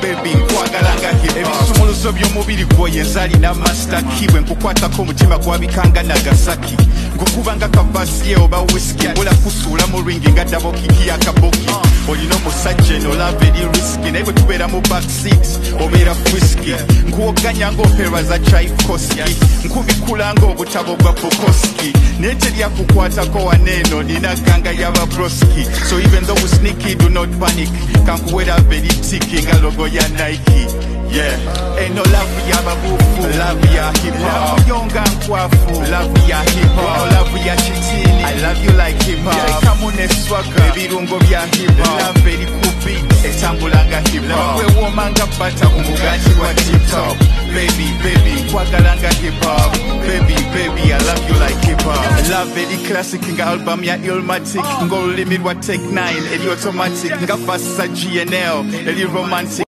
baby, guagalanga hip hop. Ebisumuluzo by'omubiri gwo yenzalina master key. Bwe nkukwatako omutima gwabikanga nagasaki ngukubanga kavasiye oba whisky mbola kusuula mu ringi nga dabo kiki yakaboki olina omusajja eno lava eri riski naye bwe tubeera mu backseat obeera frisky. Nkuwoganya ng'operwa za chaikoski nkubikula ng'obutabo bwa bokoski naye teryakukwatako waneeno nina ganga yaba broski so even though sneaky do not panic. Kankuwera very tiki nga logo ya nike Yeah, eno love ya babufu, love ya hip hop, love yonga nkwafu, love ya hip hop, love ya chitini, I love you like hip hop, yeah, kamu ne swagger, ebirungo bya hip hop, love eri kubi, etambulanga hip hop, love womanga bata umugaji wa tip top, baby baby, nkwagalanga hip hop, baby baby, I love you like hip hop, love eri classic nga album ya Illmatic, ng'olulimi lwa Tech 9 eri automatic, nga za GNL, eri romantic